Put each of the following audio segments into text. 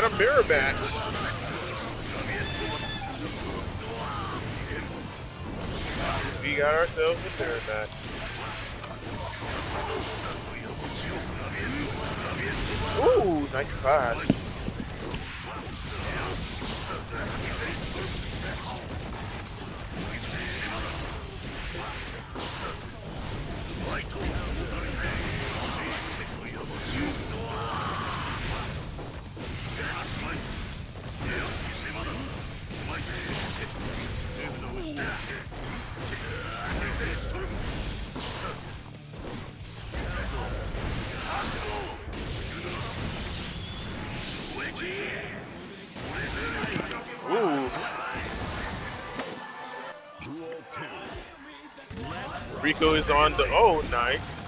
got a mirror match. We got ourselves a mirror match. Ooh, nice clash. Ooh. Rikko is on the. Oh, nice.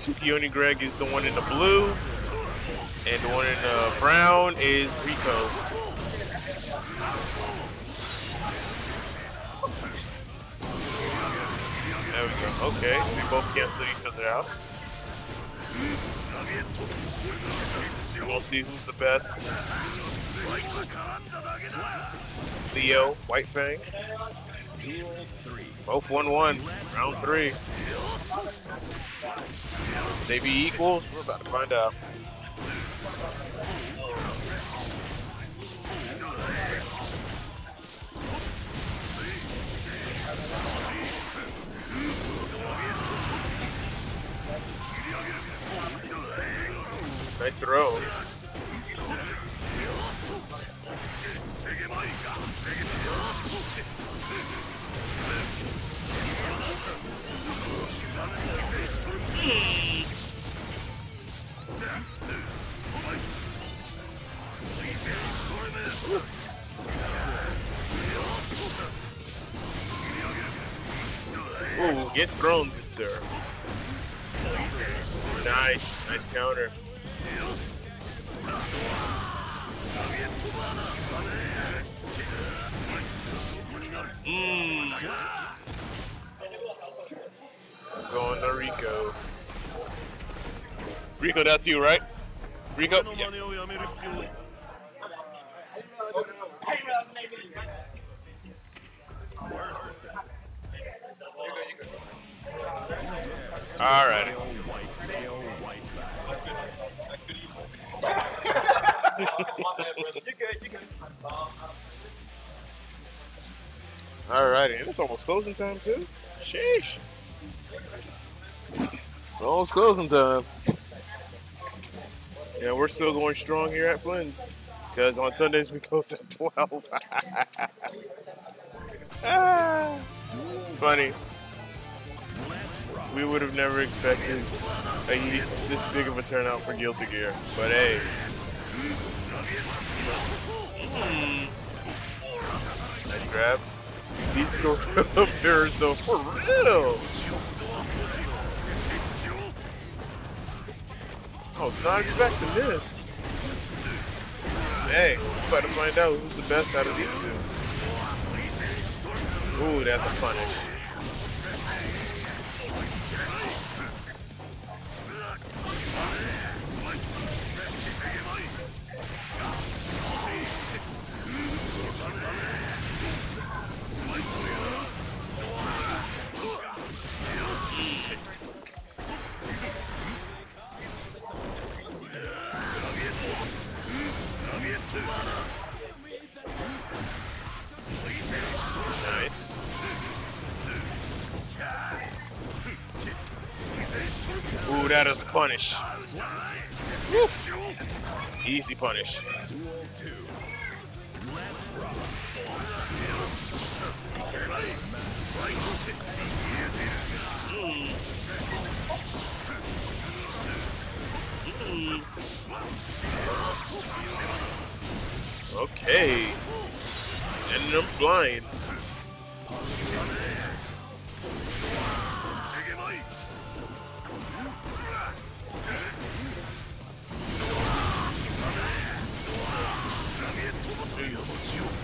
Tsukiyoni Greg is the one in the blue, and the one in the brown is Rikko. There we go. Okay, we both cancel each other out. We'll see who's the best. Leo, Whitefang. Both 1-1, round three. They be equals? We're about to find out. Nice throw. Ooh, get thrown, good sir. Nice, nice counter. Mmm. Going to Rikko. Rikko, that's you, right? Rikko? Yeah. Alrighty. Alrighty, and it's almost closing time too. Sheesh. It's almost closing time. Yeah, we're still going strong here at Flynn's. Because on Sundays we close at 12. ah, funny. We would have never expected a, this big of a turnout for Guilty Gear. But hey. Mm. Nice grab. These go for the mirrors though, for real. Oh, I was not expecting this. Hey, about to find out who's the best out of these two. Ooh, that's a punish. That is a punish. Woof. Easy punish. Okay. And I'm flying.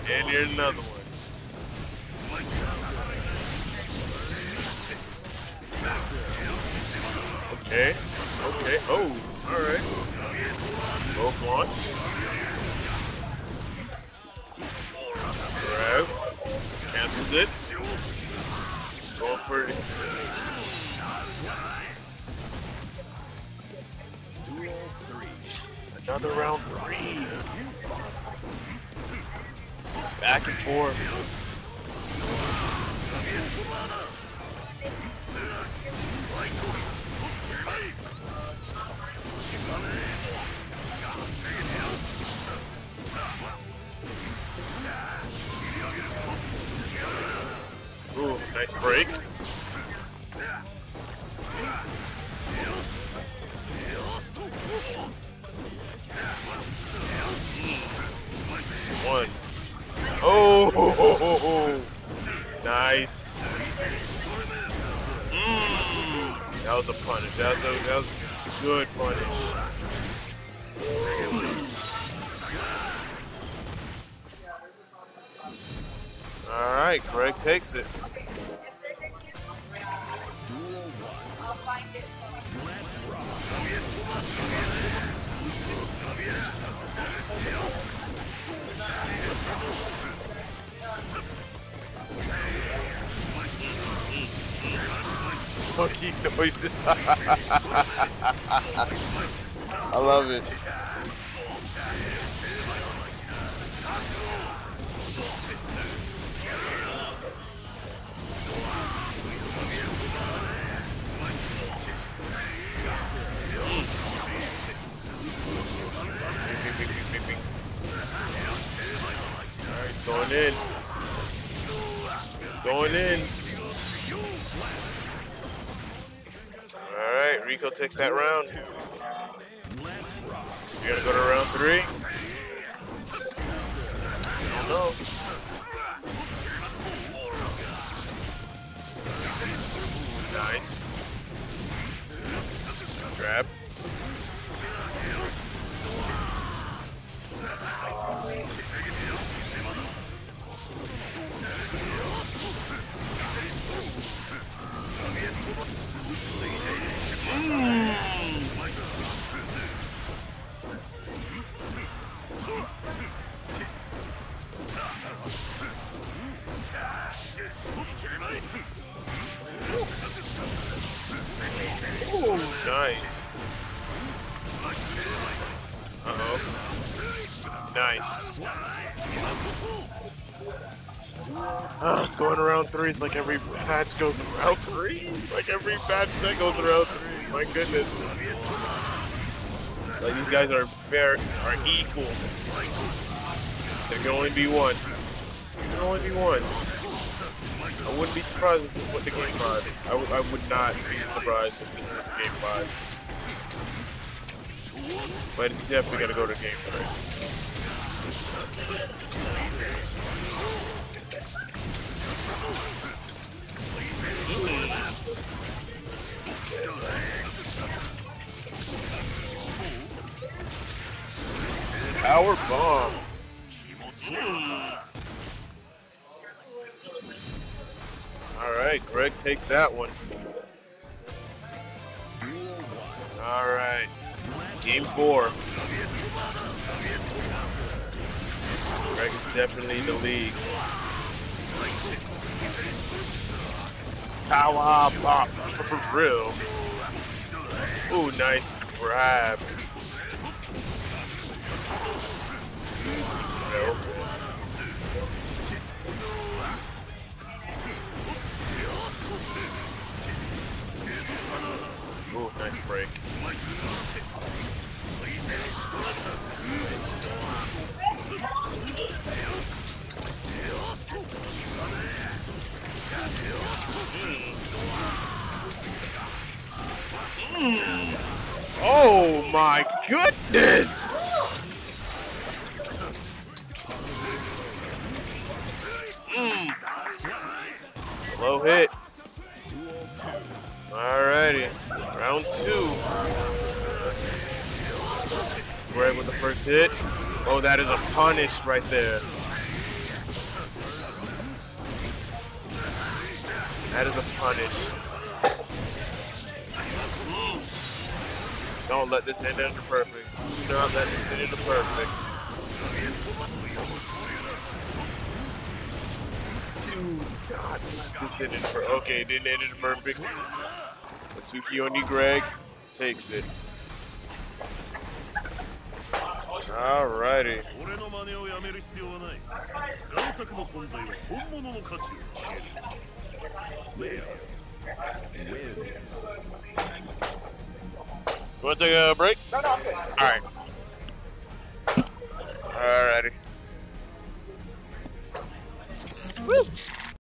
And here's another one. Okay. Okay. Oh, alright. Both launch. Grab. Cancels it. Go for it. Another round three. Back and forth. Ooh, nice break. Ho. nice. Mm. That was a punish. That was a, that was a good punish. All right, Greg takes it. Monkey noises. I love it. Going in. Alright, Rikko takes that round. You gonna go to round three? I don't know. Nice. Grab. Nice. Oh, it's going around three. It's like every patch goes around three. Like every patch set goes around three. My goodness. Like these guys are very are equal. There can only be one. There can only be one. I wouldn't be surprised if this was the game five. I would I would not be surprised if this was the game five. But it's definitely gonna go to game three. Power bomb. All right, Greg takes that one. All right, game four. Greg is definitely the lead. Power pop for real. Ooh, nice grab. Ooh, nice break. Oh my goodness! Mm. Low hit. Alrighty. Round two. Greg with the first hit. Oh, that is a punish right there. That is a punish. Don't let this end into perfect. Do not let this end into perfect. Do not this end perfect. Okay, didn't end into perfect. Atsuki Oni Greg takes it. Alrighty. 俺 want to take a break? No, no,